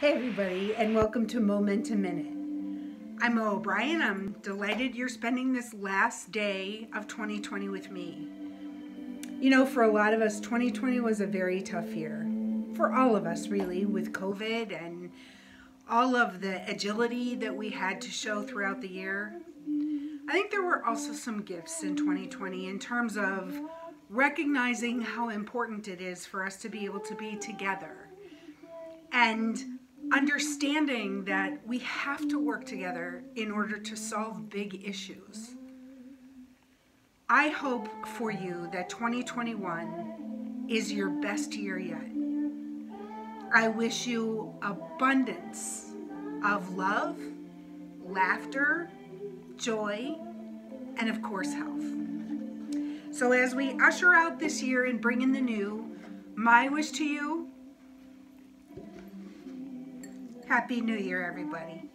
Hey everybody, and welcome to Momentum Minute. I'm Mo O'Brien. I'm delighted you're spending this last day of 2020 with me. You know, for a lot of us, 2020 was a very tough year. For all of us, really, with COVID and all of the agility that we had to show throughout the year. I think there were also some gifts in 2020 in terms of recognizing how important it is for us to be able to be together and understanding that we have to work together in order to solve big issues. I hope for you that 2021 is your best year yet. I wish you abundance of love, laughter, joy, and of course, health. So, as we usher out this year and bring in the new, my wish to you Happy New Year, everybody.